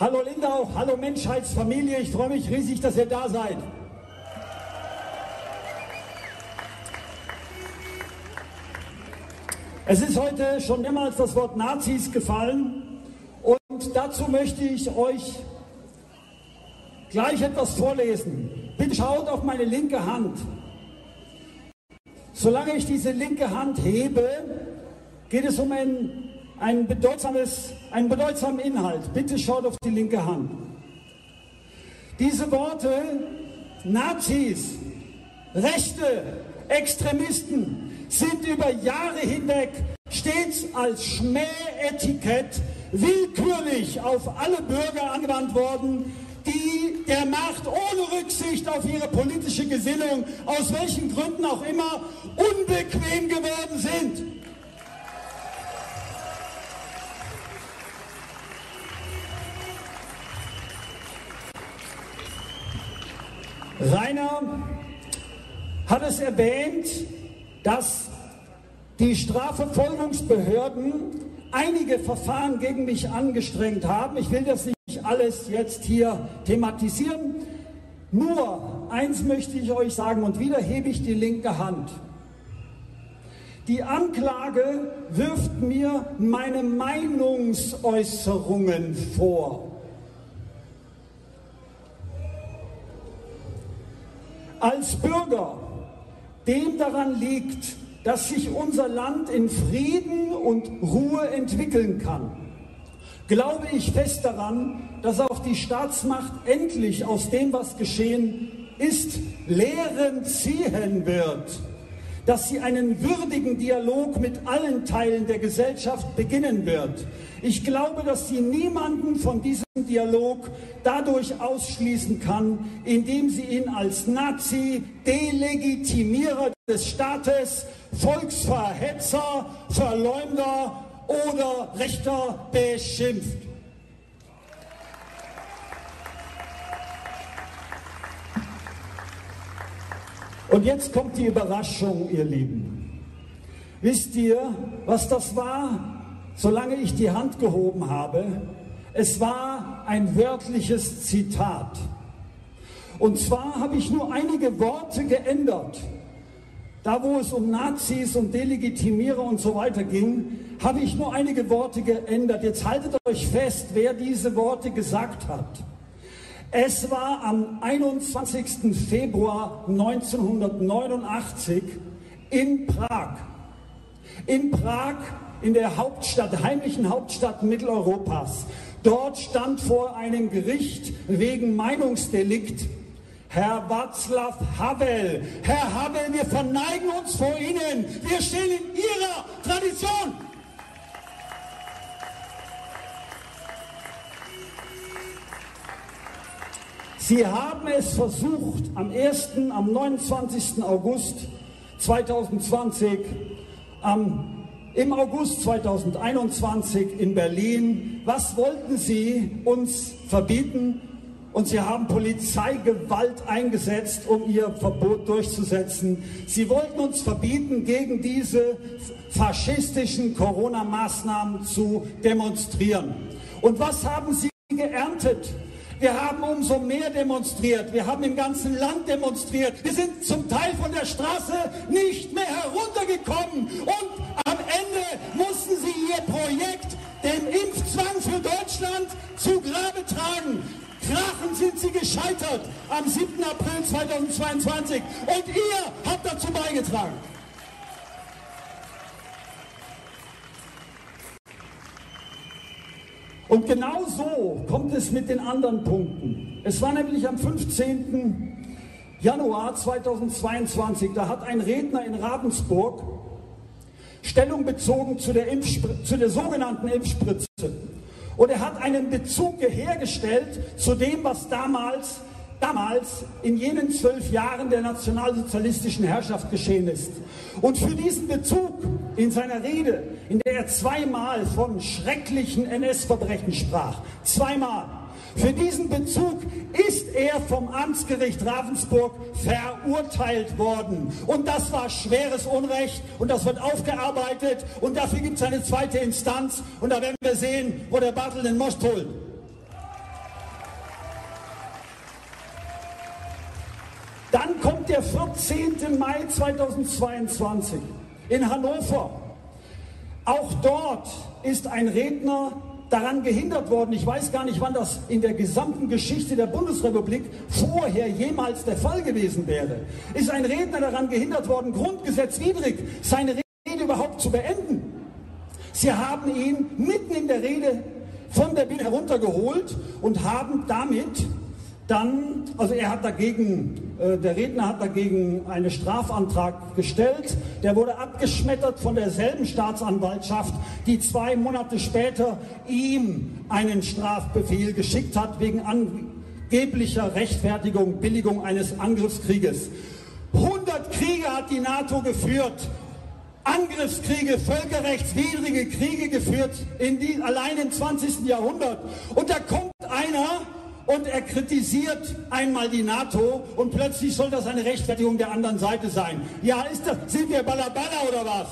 Hallo Lindau, hallo Menschheitsfamilie, ich freue mich riesig, dass ihr da seid. Es ist heute schon mehrmals das Wort Nazis gefallen und dazu möchte ich euch gleich etwas vorlesen. Bitte schaut auf meine linke Hand. Solange ich diese linke Hand hebe, geht es um ein, ein bedeutsames, einen bedeutsamen Inhalt. Bitte schaut auf die linke Hand. Diese Worte, Nazis, Rechte, Extremisten, sind über Jahre hinweg stets als Schmähetikett willkürlich auf alle Bürger angewandt worden, die der Macht ohne Rücksicht auf ihre politische Gesinnung, aus welchen Gründen auch immer, unbequem geworden sind. Rainer hat es erwähnt, dass die Strafverfolgungsbehörden einige Verfahren gegen mich angestrengt haben. Ich will das nicht alles jetzt hier thematisieren. Nur eins möchte ich euch sagen und wieder hebe ich die linke Hand. Die Anklage wirft mir meine Meinungsäußerungen vor. Als Bürger, dem daran liegt, dass sich unser Land in Frieden und Ruhe entwickeln kann, glaube ich fest daran, dass auch die Staatsmacht endlich aus dem, was geschehen ist, Lehren ziehen wird, dass sie einen würdigen Dialog mit allen Teilen der Gesellschaft beginnen wird. Ich glaube, dass sie niemanden von diesem Dialog dadurch ausschließen kann, indem sie ihn als Nazi, Delegitimierer des Staates, Volksverhetzer, Verleumder oder Rechter beschimpft. Und jetzt kommt die Überraschung, ihr Lieben. Wisst ihr, was das war, solange ich die Hand gehoben habe? Es war ein wörtliches Zitat. Und zwar habe ich nur einige Worte geändert. Da, wo es um Nazis und Delegitimierer und so weiter ging, habe ich nur einige Worte geändert. Jetzt haltet euch fest, wer diese Worte gesagt hat. Es war am 21. Februar 1989 in Prag. In Prag, in der Hauptstadt, heimlichen Hauptstadt Mitteleuropas. Dort stand vor einem Gericht wegen Meinungsdelikt Herr Václav Havel. Herr Havel, wir verneigen uns vor Ihnen. Wir stehen in Ihrer Tradition. Sie haben es versucht, am 1., am 29. August 2020, am, im August 2021 in Berlin. Was wollten Sie uns verbieten? und sie haben Polizeigewalt eingesetzt, um ihr Verbot durchzusetzen. Sie wollten uns verbieten, gegen diese faschistischen Corona-Maßnahmen zu demonstrieren. Und was haben sie geerntet? Wir haben umso mehr demonstriert. Wir haben im ganzen Land demonstriert. Wir sind zum Teil von der Straße nicht mehr heruntergekommen. Und am Ende mussten sie ihr Projekt, den Impfzwang für Deutschland, zu Grabe tragen. Krachen sind sie gescheitert am 7. April 2022 und ihr habt dazu beigetragen. Und genau so kommt es mit den anderen Punkten. Es war nämlich am 15. Januar 2022, da hat ein Redner in Ravensburg Stellung bezogen zu der, zu der sogenannten Impfspritze. Und er hat einen Bezug hergestellt zu dem, was damals, damals in jenen zwölf Jahren der nationalsozialistischen Herrschaft geschehen ist. Und für diesen Bezug in seiner Rede, in der er zweimal von schrecklichen NS-Verbrechen sprach, zweimal, für diesen Bezug ist er vom Amtsgericht Ravensburg verurteilt worden. Und das war schweres Unrecht und das wird aufgearbeitet und dafür gibt es eine zweite Instanz und da werden wir sehen, wo der Bartel den Most holt. Dann kommt der 14. Mai 2022 in Hannover. Auch dort ist ein Redner daran gehindert worden. Ich weiß gar nicht, wann das in der gesamten Geschichte der Bundesrepublik vorher jemals der Fall gewesen wäre. Ist ein Redner daran gehindert worden, grundgesetzwidrig seine Rede überhaupt zu beenden. Sie haben ihn mitten in der Rede von der Bühne heruntergeholt und haben damit dann, also er hat dagegen, äh, der Redner hat dagegen einen Strafantrag gestellt. Der wurde abgeschmettert von derselben Staatsanwaltschaft, die zwei Monate später ihm einen Strafbefehl geschickt hat wegen angeblicher Rechtfertigung, Billigung eines Angriffskrieges. 100 Kriege hat die NATO geführt. Angriffskriege, völkerrechtswidrige Kriege geführt, in die, allein im 20. Jahrhundert. Und da kommt einer, und er kritisiert einmal die NATO und plötzlich soll das eine Rechtfertigung der anderen Seite sein. Ja, ist das, sind wir Ballaballa oder was?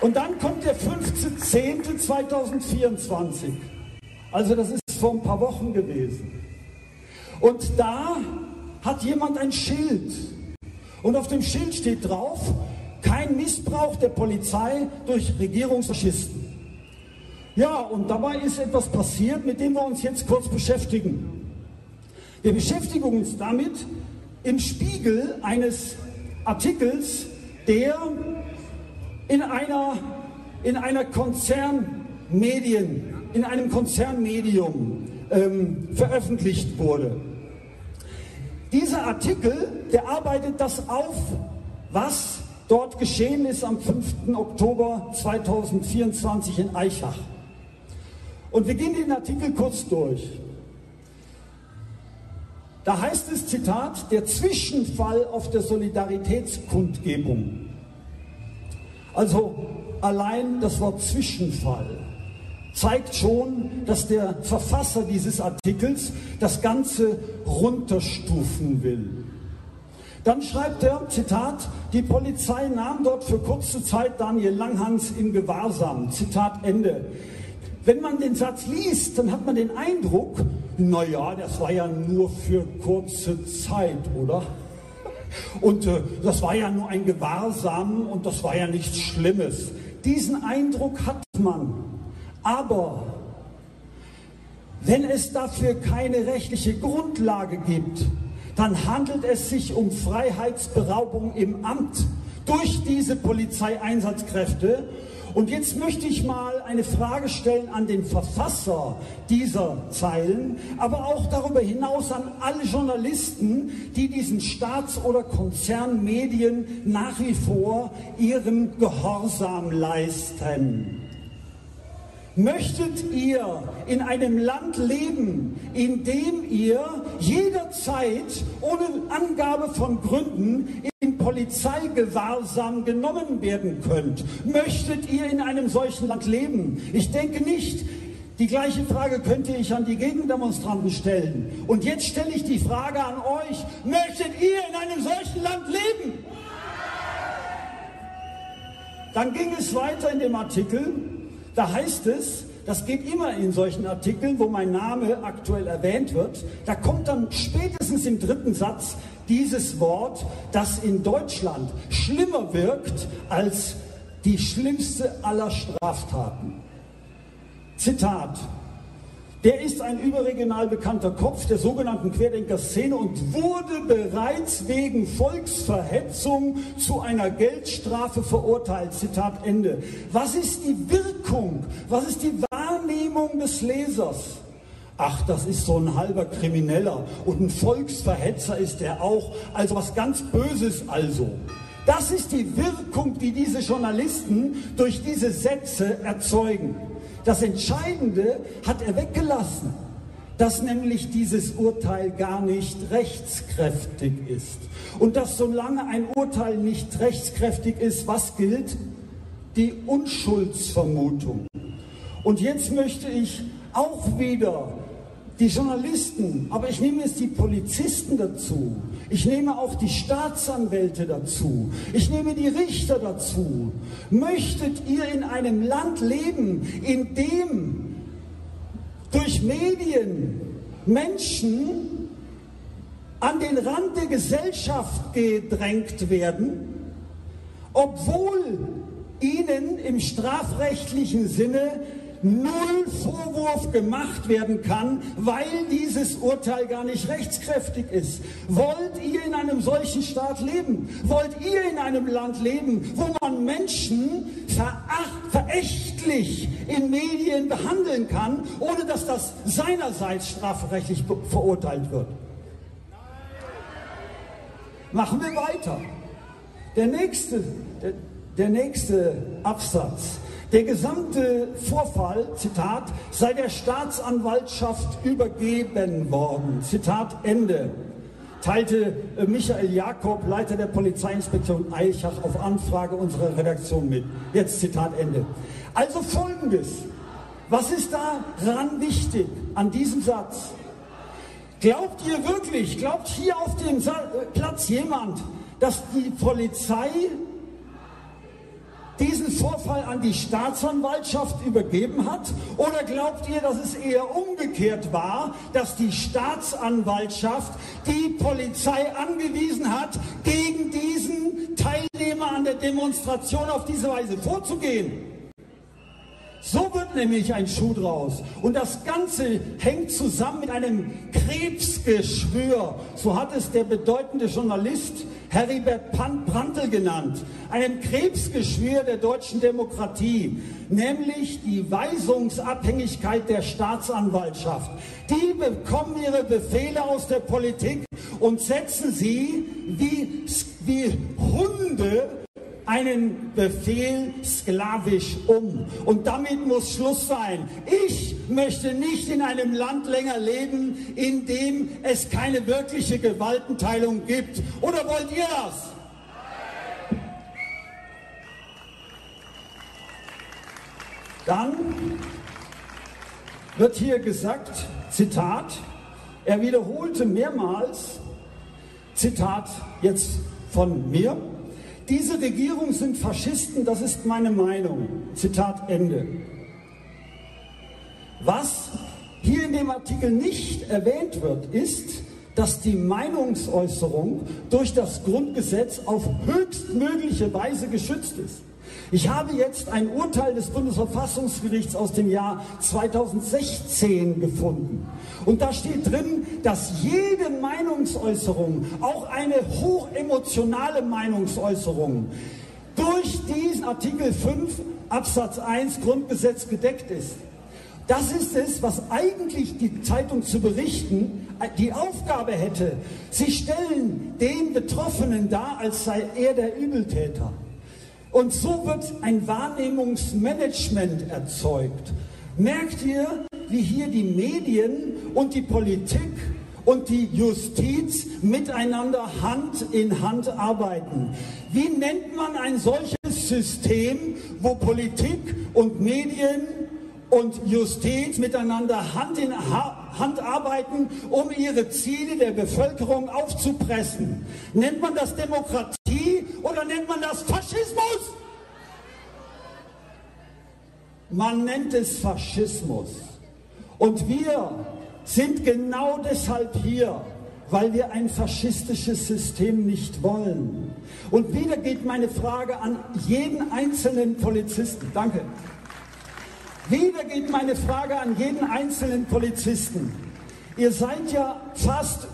Und dann kommt der 15.10.2024. Also das ist vor ein paar Wochen gewesen. Und da hat jemand ein Schild. Und auf dem Schild steht drauf, kein Missbrauch der Polizei durch Regierungsfaschisten. Ja, und dabei ist etwas passiert, mit dem wir uns jetzt kurz beschäftigen. Wir beschäftigen uns damit im Spiegel eines Artikels, der in einer, in einer Konzernmedien, in einem Konzernmedium ähm, veröffentlicht wurde. Dieser Artikel, der arbeitet das auf, was dort geschehen ist am 5. Oktober 2024 in Eichach. Und wir gehen den Artikel kurz durch. Da heißt es, Zitat, der Zwischenfall auf der Solidaritätskundgebung. Also allein das Wort Zwischenfall zeigt schon, dass der Verfasser dieses Artikels das Ganze runterstufen will. Dann schreibt er, Zitat, die Polizei nahm dort für kurze Zeit Daniel Langhans in Gewahrsam. Zitat Ende. Wenn man den Satz liest, dann hat man den Eindruck, naja, das war ja nur für kurze Zeit, oder? Und äh, das war ja nur ein Gewahrsam und das war ja nichts Schlimmes. Diesen Eindruck hat man. Aber wenn es dafür keine rechtliche Grundlage gibt, dann handelt es sich um Freiheitsberaubung im Amt durch diese Polizeieinsatzkräfte und jetzt möchte ich mal eine Frage stellen an den Verfasser dieser Zeilen, aber auch darüber hinaus an alle Journalisten, die diesen Staats- oder Konzernmedien nach wie vor ihren Gehorsam leisten. Möchtet ihr in einem Land leben, in dem ihr jederzeit ohne Angabe von Gründen Polizeigewahrsam genommen werden könnt? Möchtet ihr in einem solchen Land leben? Ich denke nicht. Die gleiche Frage könnte ich an die Gegendemonstranten stellen. Und jetzt stelle ich die Frage an euch. Möchtet ihr in einem solchen Land leben? Dann ging es weiter in dem Artikel. Da heißt es, das geht immer in solchen Artikeln, wo mein Name aktuell erwähnt wird, da kommt dann spätestens im dritten Satz dieses Wort, das in Deutschland schlimmer wirkt als die schlimmste aller Straftaten. Zitat. Der ist ein überregional bekannter Kopf der sogenannten Querdenker-Szene und wurde bereits wegen Volksverhetzung zu einer Geldstrafe verurteilt. Zitat Ende. Was ist die Wirkung? Was ist die Wahrnehmung des Lesers? Ach, das ist so ein halber Krimineller und ein Volksverhetzer ist er auch. Also was ganz Böses also. Das ist die Wirkung, die diese Journalisten durch diese Sätze erzeugen. Das Entscheidende hat er weggelassen, dass nämlich dieses Urteil gar nicht rechtskräftig ist. Und dass solange ein Urteil nicht rechtskräftig ist, was gilt? Die Unschuldsvermutung. Und jetzt möchte ich auch wieder die Journalisten, aber ich nehme jetzt die Polizisten dazu, ich nehme auch die Staatsanwälte dazu, ich nehme die Richter dazu. Möchtet ihr in einem Land leben, in dem durch Medien Menschen an den Rand der Gesellschaft gedrängt werden, obwohl ihnen im strafrechtlichen Sinne null Vorwurf gemacht werden kann, weil dieses Urteil gar nicht rechtskräftig ist. Wollt ihr in einem solchen Staat leben? Wollt ihr in einem Land leben, wo man Menschen veracht, verächtlich in Medien behandeln kann, ohne dass das seinerseits strafrechtlich verurteilt wird? Machen wir weiter. Der nächste, der, der nächste Absatz. Der gesamte Vorfall, Zitat, sei der Staatsanwaltschaft übergeben worden. Zitat Ende. Teilte äh, Michael Jakob, Leiter der Polizeiinspektion Eichach, auf Anfrage unserer Redaktion mit. Jetzt Zitat Ende. Also folgendes. Was ist daran wichtig an diesem Satz? Glaubt ihr wirklich, glaubt hier auf dem äh, Platz jemand, dass die Polizei diesen Vorfall an die Staatsanwaltschaft übergeben hat? Oder glaubt ihr, dass es eher umgekehrt war, dass die Staatsanwaltschaft die Polizei angewiesen hat, gegen diesen Teilnehmer an der Demonstration auf diese Weise vorzugehen? So wird nämlich ein Schuh draus. Und das Ganze hängt zusammen mit einem Krebsgeschwür. So hat es der bedeutende Journalist Heribert Brandl genannt. Einem Krebsgeschwür der deutschen Demokratie. Nämlich die Weisungsabhängigkeit der Staatsanwaltschaft. Die bekommen ihre Befehle aus der Politik und setzen sie wie, wie Hunde einen Befehl sklavisch um. Und damit muss Schluss sein. Ich möchte nicht in einem Land länger leben, in dem es keine wirkliche Gewaltenteilung gibt. Oder wollt ihr das? Dann wird hier gesagt, Zitat, er wiederholte mehrmals, Zitat jetzt von mir, diese Regierung sind Faschisten, das ist meine Meinung. Zitat Ende. Was hier in dem Artikel nicht erwähnt wird, ist, dass die Meinungsäußerung durch das Grundgesetz auf höchstmögliche Weise geschützt ist. Ich habe jetzt ein Urteil des Bundesverfassungsgerichts aus dem Jahr 2016 gefunden. Und da steht drin, dass jede Meinungsäußerung, auch eine hochemotionale Meinungsäußerung, durch diesen Artikel 5 Absatz 1 Grundgesetz gedeckt ist. Das ist es, was eigentlich die Zeitung zu berichten die Aufgabe hätte. Sie stellen den Betroffenen dar, als sei er der Übeltäter. Und so wird ein Wahrnehmungsmanagement erzeugt. Merkt ihr, wie hier die Medien und die Politik und die Justiz miteinander Hand in Hand arbeiten? Wie nennt man ein solches System, wo Politik und Medien und Justiz miteinander Hand in Hand arbeiten, um ihre Ziele der Bevölkerung aufzupressen? Nennt man das Demokratie? Nennt man das Faschismus? Man nennt es Faschismus. Und wir sind genau deshalb hier, weil wir ein faschistisches System nicht wollen. Und wieder geht meine Frage an jeden einzelnen Polizisten. Danke. Wieder geht meine Frage an jeden einzelnen Polizisten. Ihr seid ja fast,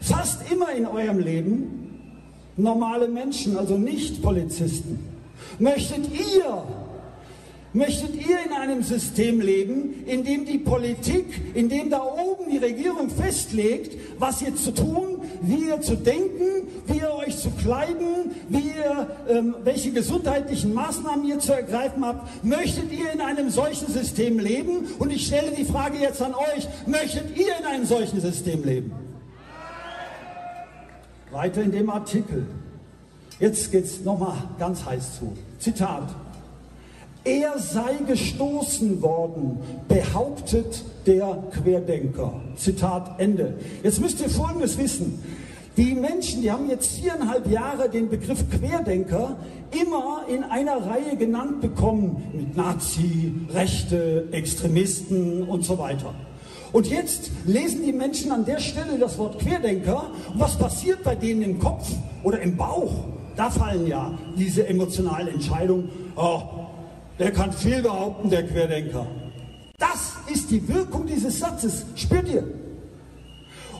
fast immer in eurem Leben normale Menschen, also nicht Polizisten. Möchtet ihr, möchtet ihr in einem System leben, in dem die Politik, in dem da oben die Regierung festlegt, was ihr zu tun, wie ihr zu denken, wie ihr euch zu kleiden, wie ihr, ähm, welche gesundheitlichen Maßnahmen ihr zu ergreifen habt? Möchtet ihr in einem solchen System leben? Und ich stelle die Frage jetzt an euch, möchtet ihr in einem solchen System leben? Weiter in dem Artikel. Jetzt geht es nochmal ganz heiß zu. Zitat. Er sei gestoßen worden, behauptet der Querdenker. Zitat Ende. Jetzt müsst ihr Folgendes wissen. Die Menschen, die haben jetzt viereinhalb Jahre den Begriff Querdenker immer in einer Reihe genannt bekommen mit Nazi, Rechte, Extremisten und so weiter. Und jetzt lesen die Menschen an der Stelle das Wort Querdenker. Und was passiert bei denen im Kopf oder im Bauch? Da fallen ja diese emotionalen Entscheidungen. Oh, der kann viel behaupten, der Querdenker. Das ist die Wirkung dieses Satzes. Spürt ihr?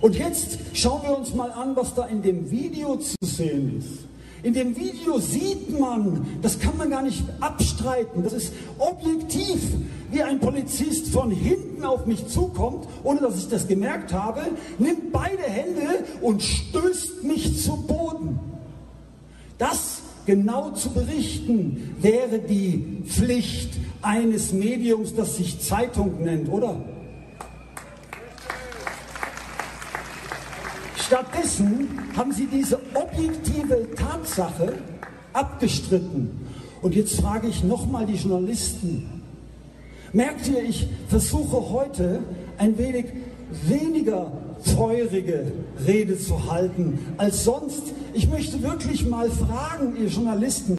Und jetzt schauen wir uns mal an, was da in dem Video zu sehen ist. In dem Video sieht man, das kann man gar nicht abstreiten, das ist objektiv, wie ein Polizist von hinten auf mich zukommt, ohne dass ich das gemerkt habe, nimmt beide Hände und stößt mich zu Boden. Das genau zu berichten wäre die Pflicht eines Mediums, das sich Zeitung nennt, oder? Stattdessen haben sie diese objektive Tatsache abgestritten. Und jetzt frage ich nochmal die Journalisten. Merkt ihr, ich versuche heute ein wenig weniger feurige Rede zu halten als sonst. Ich möchte wirklich mal fragen, ihr Journalisten,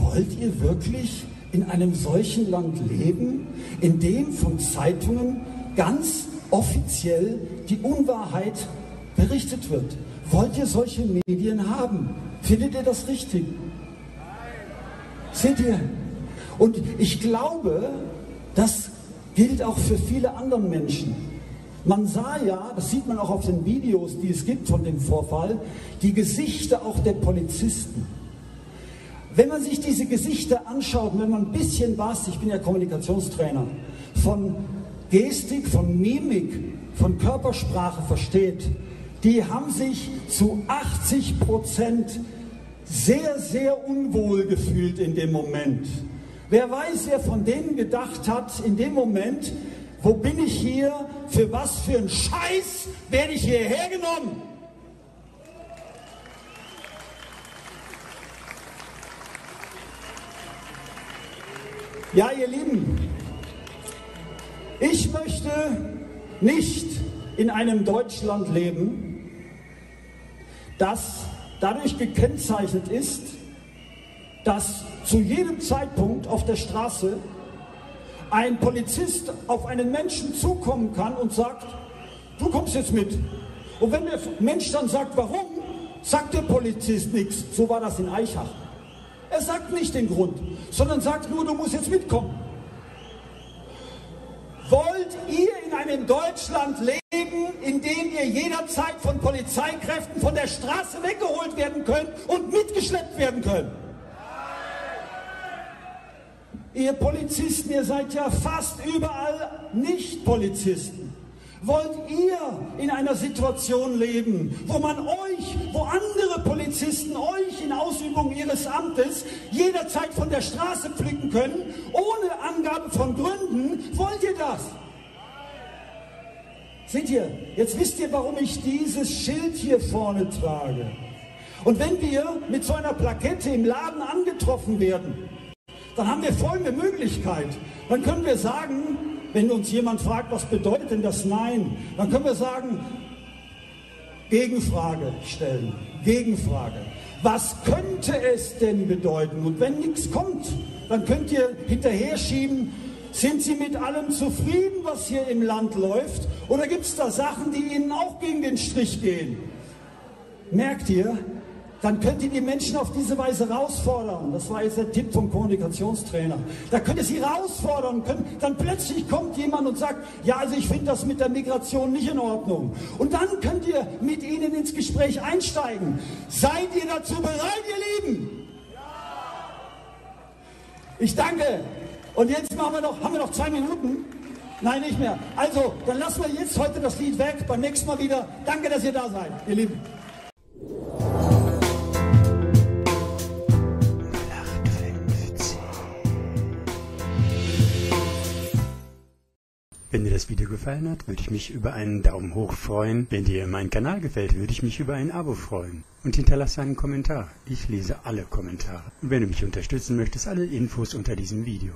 wollt ihr wirklich in einem solchen Land leben, in dem von Zeitungen ganz offiziell die Unwahrheit berichtet wird. Wollt ihr solche Medien haben? Findet ihr das richtig? Seht ihr? Und ich glaube, das gilt auch für viele andere Menschen. Man sah ja, das sieht man auch auf den Videos, die es gibt von dem Vorfall, die Gesichter auch der Polizisten. Wenn man sich diese Gesichter anschaut, wenn man ein bisschen was, ich bin ja Kommunikationstrainer, von Gestik, von Mimik, von Körpersprache versteht, die haben sich zu 80 Prozent sehr, sehr unwohl gefühlt in dem Moment. Wer weiß, wer von denen gedacht hat, in dem Moment, wo bin ich hier, für was für einen Scheiß werde ich hierher genommen? Ja, ihr Lieben, ich möchte nicht in einem Deutschland leben, das dadurch gekennzeichnet ist, dass zu jedem Zeitpunkt auf der Straße ein Polizist auf einen Menschen zukommen kann und sagt, du kommst jetzt mit. Und wenn der Mensch dann sagt, warum, sagt der Polizist nichts. So war das in Eichach. Er sagt nicht den Grund, sondern sagt nur, du musst jetzt mitkommen. Wollt ihr in einem Deutschland leben, in dem ihr jederzeit von Polizeikräften von der Straße weggeholt werden könnt und mitgeschleppt werden könnt? Ihr Polizisten, ihr seid ja fast überall nicht Polizisten. Wollt ihr in einer Situation leben, wo man euch, wo andere Polizisten euch in Ausübung ihres Amtes jederzeit von der Straße pflücken können, ohne Angabe von Gründen? Wollt ihr das? Seht ihr, jetzt wisst ihr, warum ich dieses Schild hier vorne trage. Und wenn wir mit so einer Plakette im Laden angetroffen werden, dann haben wir folgende Möglichkeit. Dann können wir sagen, wenn uns jemand fragt, was bedeutet denn das Nein, dann können wir sagen, Gegenfrage stellen. Gegenfrage. Was könnte es denn bedeuten? Und wenn nichts kommt, dann könnt ihr hinterher schieben, sind Sie mit allem zufrieden, was hier im Land läuft? Oder gibt es da Sachen, die Ihnen auch gegen den Strich gehen? Merkt ihr, dann könnt ihr die Menschen auf diese Weise herausfordern. Das war jetzt der Tipp vom Kommunikationstrainer. Da könnt ihr sie herausfordern. Könnt, dann plötzlich kommt jemand und sagt, ja, also ich finde das mit der Migration nicht in Ordnung. Und dann könnt ihr mit ihnen ins Gespräch einsteigen. Seid ihr dazu bereit, ihr Lieben? Ich danke. Und jetzt machen wir noch, haben wir noch zwei Minuten? Nein, nicht mehr. Also, dann lassen wir jetzt heute das Lied weg. Beim nächsten Mal wieder. Danke, dass ihr da seid, ihr Lieben. Wenn dir das Video gefallen hat, würde ich mich über einen Daumen hoch freuen. Wenn dir mein Kanal gefällt, würde ich mich über ein Abo freuen. Und hinterlasse einen Kommentar. Ich lese alle Kommentare. Und wenn du mich unterstützen möchtest, alle Infos unter diesem Video.